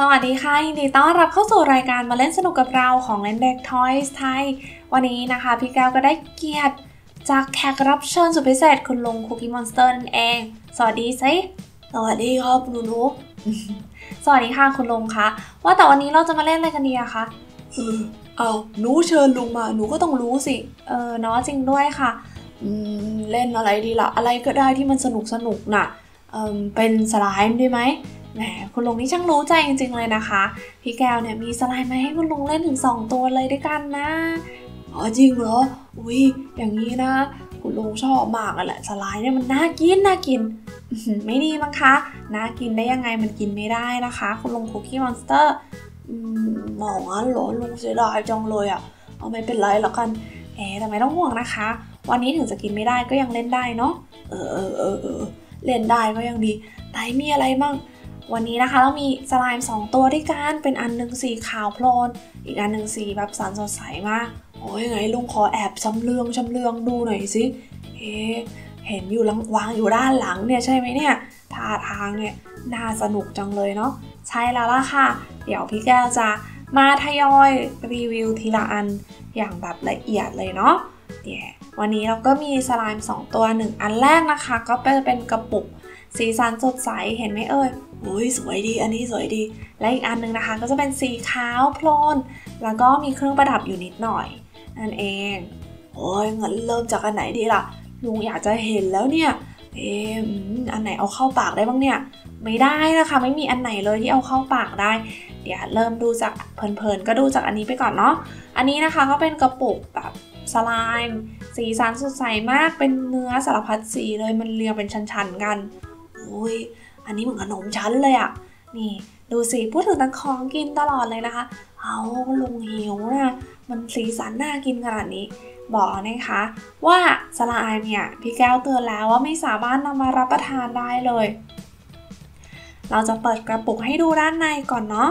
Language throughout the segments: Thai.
สวัสดีค่ะยินดีต้อนรับเข้าสู่รายการมาเล่นสนุกกับเราของเล่นเด็ก Toys ไทย วันนี้นะคะพี่แก้วก็ได้เกียรติจากแขกรับเชิญสุดพิเศษคุณลุงคุกกี้มอนสเตอร์นั่นเอง สวัสดีซิสวัสดีครับหนูนุกสวัสดีค่ะคุณลุงคะว่าแต่วันนี้เราจะมาเล่นอะไรกันดีอะคะเออเอาหนูเชิญลุงมาหนูก็ต้องรู้สิ เออเนาะจริงด้วยค่ะอืมเล่นอะไรดีล่ะอะไรก็ได้ที่มันสนุกสนุกน่ะเออเป็นสไลม์ได้ไหม แหมคุณลุงนี่ช่างรู้ใจจริง ๆ เลยนะคะ พี่แก้วเนี่ยมีสไลม์มาให้คุณลุงเล่นถึง 2 ตัวเลยด้วยกันนะอ๋อจริงเหรอ อุ้ยอย่างนี้นะ คุณลุงชอบมากอะแหละสไลม์เนี่ยมันน่ากินน่ากิน ไม่ดีมั้งคะน่ากินได้ยังไงมันกินไม่ได้นะคะ คุณลุงคุกกี้มอนสเตอร์อืมอย่างงั้นเหรอลุงเสียดายจังเลยอะเอาไม่เป็นไรแล้วกันเอ๊ะแต่ไม่ต้องห่วงนะคะ วันนี้ถึงจะกินไม่ได้ก็ยังเล่นได้เนาะเออเออเออเล่นได้ก็ยังดีไหนมีอะไรมั่ง วันนี้นะคะเรามีสไลม์สองตัวด้วยกัน เป็นอันหนึ่งสีขาวโพลน อีกอันหนึ่งสีแบบสันสดใสมาก โอ้ยไงลุงขอแอบชำเลืองชำเลืองดูหน่อยสิ เอ๊ะเห็นอยู่ลังวางอยู่ด้านหลังเนี่ยใช่ไหมเนี่ย ท่าทางเนี่ยน่าสนุกจังเลยเนาะ ใช่แล้วล่ะค่ะ เดี๋ยวพี่แก้วจะมาทยอยรีวิวทีละอันอย่างแบบละเอียดเลยเนาะ เดี๋ยววันนี้เราก็มีสไลม์2ตัว 1 อันแรกนะคะ ก็เป็นเป็นกระปุกสีสันสดใสเห็นไหมเอ่ย อ้ยสวยดี อันนี้สวยดี และอีกอันหนึงนะคะ ก็จะเป็นสีขาวโพลน แล้วก็มีเครื่องประดับอยู่นิดหน่อยนั่นเอง โอ้ยงั้นเริ่มจากอันไหนดีล่ะ ลุงอยากจะเห็นแล้วเนี่ย เอออันไหนเอาเข้าปากได้บ้างเนี่ย ไม่ได้นะคะ ไม่มีอันไหนเลยที่เอาเข้าปากได้ เดี๋ยวเริ่มดูจากเพลินๆ ก็ดูจากอันนี้ไปก่อนเนาะ อันนี้นะคะก็เป็นกระปุกแบบสไลม์สีสันสดใสมากเป็นเนื้อสารพัดสีเลยมันเรียงเป็นชั้นๆกันโอ้ย อันนี้เหมือนขนมชั้นเลยอะนี่ดูสิพูดถึงตังของกินตลอดเลยนะคะ เอาลุงหิวนะมันสีสันน่ากินขนาดนี้ บอกแล้วนะคะ ว่าสไลม์เนี่ยพี่แก้วเตือนแล้วว่าไม่สามารถนำมารับประทานได้เลย เราจะเปิดกระปุกให้ดูด้านในก่อนเนาะ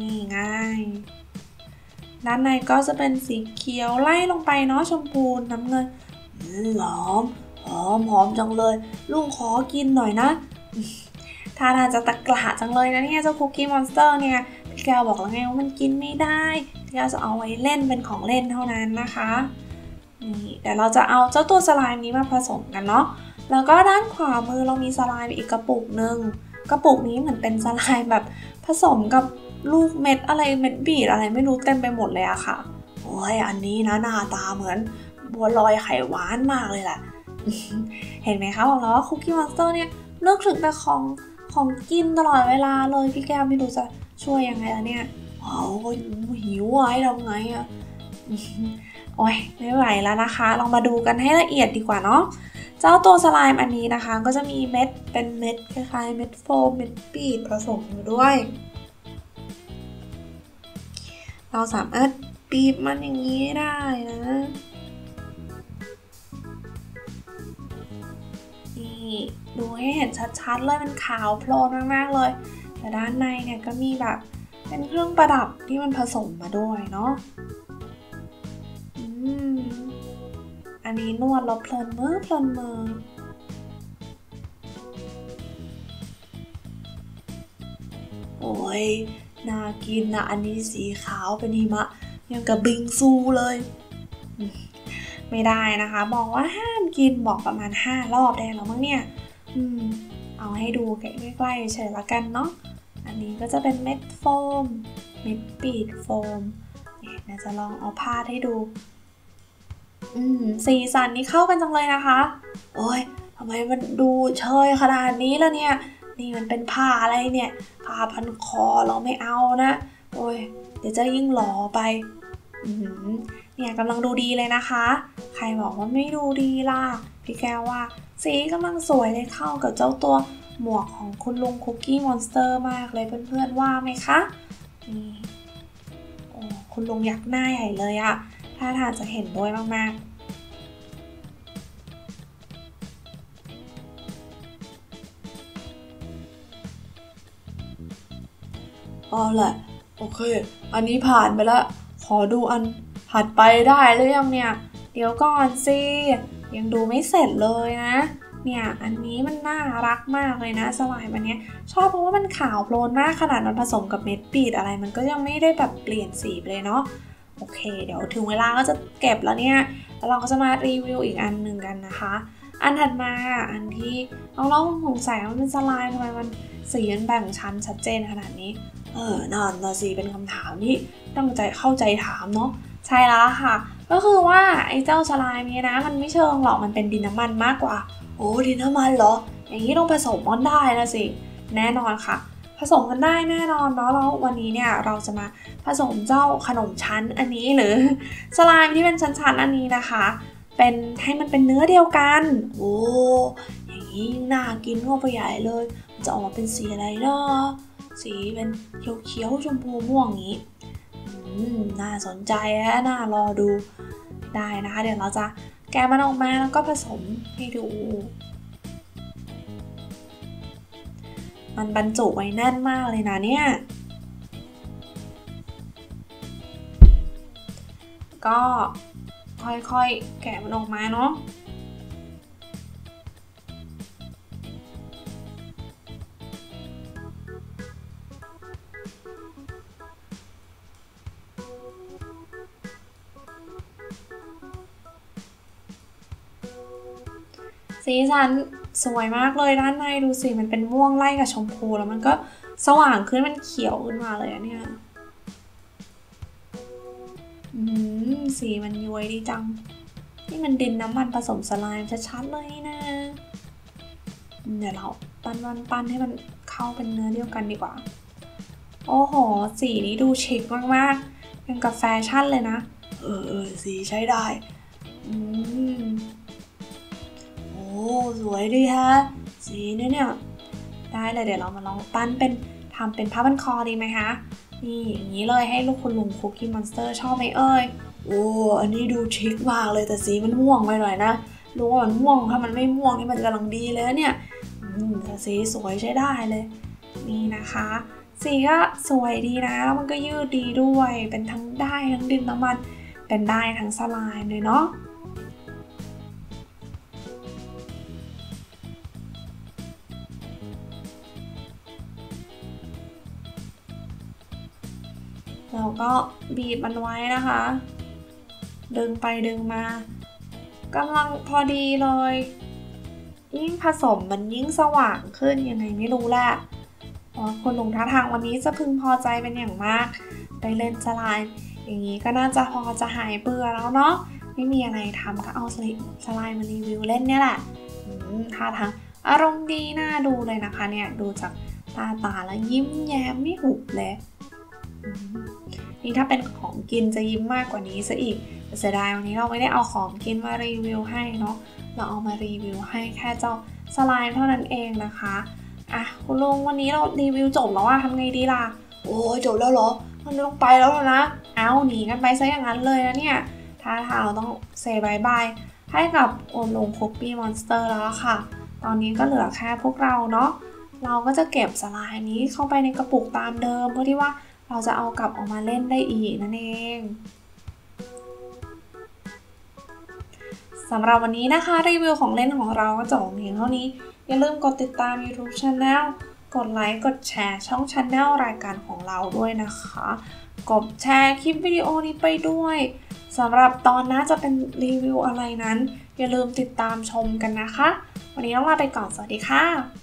นี่ง่ายด้านในก็จะเป็นสีเขียวไล่ลงไปเนาะชมพูน้ำเงินอืมหอม หอมหอมจังเลย ลุงขอกินหน่อยนะท่าทางจะตะกละจังเลยนะเนี่ยเจ้าคุกกี้มอนสเตอร์เนี่ยพี่แก้วบอกแล้วไงว่ามันกินไม่ได้พี่แก้วจะเอาไว้เล่นเป็นของเล่นเท่านั้นนะคะนี่เดี๋ยวเราจะเอาเจ้าตัวสไลม์นี้มาผสมกันเนาะแล้วก็ด้านขวามือเรามีสไลม์อีกกระปุกหนึ่งกระปุกนี้เหมือนเป็นสไลม์แบบผสมกับลูกเม็ดอะไรเม็ด bead อะไรไม่รู้เต็มไปหมดเลยอะค่ะโอ้ยอันนี้นะหน้าตาเหมือนบัวลอยไข่หวานมากเลยแหละ เห็นไหมคะบอกแล้วว่าคุกกี้มอนสเตอร์เนี่ยนึกถึงแต่ของของกินตลอดเวลาเลยพี่แก้วไม่รู้จะช่วยยังไงและเนี่ยเอ้าหิวอะทำไงอะโอ้ยไม่ไหวแล้วนะคะ ลองมาดูกันให้ละเอียดดีกว่าเนาะเจ้าตัวสไลม์อันนี้นะคะ ก็จะมีเม็ดเป็นเม็ดคล้ายๆเม็ดโฟมเม็ด bead ผสมอยู่ด้วย เราสามารถบีบมันอย่างนี้ได้นะ ดูให้เห็นชัดๆเลยมันขาวโพลนมากๆเลย แต่ด้านในเนี่ยก็มีแบบเป็นเครื่องประดับที่มันผสมมาด้วยเนาะอืมอันนี้นวดแล้วเพลินมือเพลินมือโอ้ยน่ากินนะอันนี้สีขาวเป็นหิมะยังกับบิงซูเลย ไม่ได้นะคะ บอกว่าห้ามกินบอกประมาณ 5 รอบได้แล้วมั้งเนี่ย อืม เอาให้ดูใกล้ๆเฉยละกันเนาะ อันนี้ก็จะเป็นเม็ดโฟม เม็ดปีดโฟมเนี่ยเดี๋ยวจะลองเอาพาดให้ดู อืม สีสันนี้เข้ากันจังเลยนะคะ โอ้ยทำไมมันดูเชยขนาดนี้ล่ะเนี่ย นี่มันเป็นผ้าอะไรเนี่ย ผ้าพันคอเราไม่เอานะ โอ้ย เดี๋ยวจะยิ่งหลอไปอือหือ เนี่ยกำลังดูดีเลยนะคะ ใครบอกว่าไม่ดูดีล่ะ พี่แก้วว่า สีกำลังสวยเลยเข้ากับเจ้าตัวหมวกของคุณลุงคุกกี้มอนสเตอร์มากเลยเพื่อนๆว่าไหมคะนี่โอ้คุณลุงพยักหน้าใหญ่เลยอะท่าทางจะเห็นด้วยมากๆเอาแหละโอเค อันนี้ผ่านไปแล้วขอดูอัน ถัดไปได้หรือยังเนี่ย เดี๋ยวก่อนสิ ยังดูไม่เสร็จเลยนะ เนี่ยอันนี้มันน่ารักมากเลยนะสไลม์อันเนี้ย ชอบเพราะว่ามันขาวโพลนมากขนาดมันผสมกับเม็ดปีดอะไร มันก็ยังไม่ได้แบบเปลี่ยนสีเลยเนาะโอเค เดี๋ยวถึงเวลาก็จะเก็บแล้วเนี่ยแล้วเราก็จะมารีวิวอีกอันหนึ่งกันนะคะ อันถัดมาอันที่น้องๆสงสัยว่ามันเป็นสไลม์ทำไมมันสีมันแบ่งชั้นชัดเจนขนาดนี้ เออนั่นนะสิเป็นคำถามที่ตั้งใจเข้าใจถามเนาะ ใช่แล้วค่ะ ก็คือว่าไอ้เจ้าสลม์นี้นะ มันไม่เชิงหรอกมันเป็นดินน้ำมันมากกว่า โอ้ดินน้ำมันเหรอ อย่างนี้ต้องผสมมันได้นะสิ แน่นอนค่ะ ผสมกันได้แน่นอนเนาะแล้ววันนี้เนี่ยเราจะมาผสมเจ้าขนมชั้นอันนี้หรือสลม์ที่เป็นชั้นๆอันนี้นะคะ เป็นให้มันเป็นเนื้อเดียวกัน โอ้อย่างนี้น่ากินเข้าไปใหญ่เลยมันจะออกมาเป็นสีอะไรเนาะสีเป็นเขียวๆชมพูม่วงอย่างนี้ น่าสนใจฮะน่ารอดูได้นะคะ เดี๋ยวเราจะแกะมันออกมาแล้วก็ผสมให้ดู มันบรรจุไว้แน่นมากเลยนะเนี่ย ก็ค่อยๆ แกะมันออกมาเนาะ สีสันสวยมากเลยด้านในดูสิมันเป็นม่วงไล่กับชมพูแล้วมันก็สว่างขึ้นมันเขียวขึ้นมาเลยเนี่ยสีมันย้วยดีจัง นี่มันดินน้ำมันผสมสไลม์ชัดๆเลยนะ เดี๋ยวเราปั้นปั้นปั้นให้มันเข้าเป็นเนื้อเดียวกันดีกว่า โอ้โห สีนี้ดูชิคมากๆยังกับแฟชั่นเลยนะ เออเออสีใช้ได้ อืม สวยดีฮะ สีเนี่ยเนี่ย ได้เลยเดี๋ยวเรามาลองปั้นเป็นทำเป็นผ้าพันคอดีไหมคะ นี่อย่างนี้เลยให้ลูกคุณลุงคุกกี้มอนสเตอร์ชอบไหมเอ่ย โอ้อันนี้ดูชิคมากเลยแต่สีมันม่วงไปหน่อยนะรู้ว่ามันม่วงถ้ามันไม่ม่วงนี่มันกำลังดีเลยเนี่ยอืมแต่สีสวยใช้ได้เลย นี่นะคะ สีก็สวยดีนะแล้วมันก็ยืดดีด้วย เป็นทั้งได้ทั้งดินน้ำมัน เป็นได้ทั้งสไลม์เลยเนาะ เราก็บีบมันไว้นะคะ ดึงไปดึงมากำลังพอดีเลย ยิ่งผสมมันยิ่งสว่างขึ้นยังไงไม่รู้แหละคุณลุงท่าทางวันนี้จะพึงพอใจเป็นอย่างมาก ได้เล่นสไลด์อย่างนี้ก็น่าจะพอจะหายเบื่อแล้วเนาะไม่มีอะไรทำก็เอาสไลด์มารีวิวเล่นเนี่ยแหละท่าทางอารมณ์ดีน่าดูเลยนะคะเนี่ยดูจากตาตาแล้วยิ้มแย้มไม่หุบเลย นี่ถ้าเป็นของกินจะยิ้มมากกว่านี้ซะอีกแต่เสียดายวันนี้เราไม่ได้เอาของกินมารีวิวให้เนาะเราเอามารีวิวให้แค่เจ้าสไลม์เท่านั้นเองนะคะอะคุณลุงวันนี้เรารีวิวจบแล้วอะทำไงดีล่ะ โอ้จบแล้วเหรอมันต้องไปแล้วนะเอาหนีกันไปซะอย่างนั้นเลยนะเนี่ยท่าทางเราต้อง say bye bye ให้กับคุณลุงคุกกี้มอนสเตอร์แล้วค่ะ ตอนนี้ก็เหลือแค่พวกเราเนาะเราก็จะเก็บสไลม์นี้เข้าไปในกระปุกตามเดิม เพื่อที่ว่า เราจะเอากลับออกมาเล่นได้อีกนั่นเองสำหรับวันนี้นะคะ รีวิวของเล่นของเราก็จบเพียงเท่านี้ อย่าลืมกดติดตาม YouTube Channel กดไลค์กดแชร์ช่อง Channel รายการของเราด้วยนะคะ กดแชร์คลิปวิดีโอนี้ไปด้วยสำหรับตอนหน้าจะเป็นรีวิวอะไรนั้น อย่าลืมติดตามชมกันนะคะ วันนี้ต้องลาไปก่อนสวัสดีค่ะ